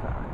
car.